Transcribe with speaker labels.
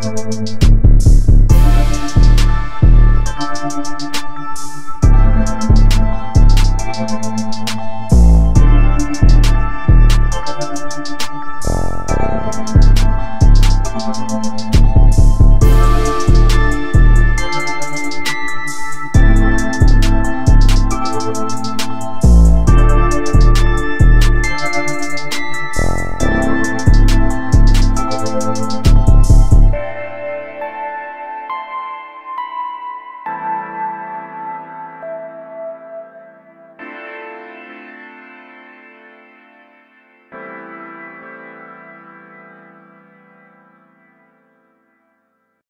Speaker 1: Thank you.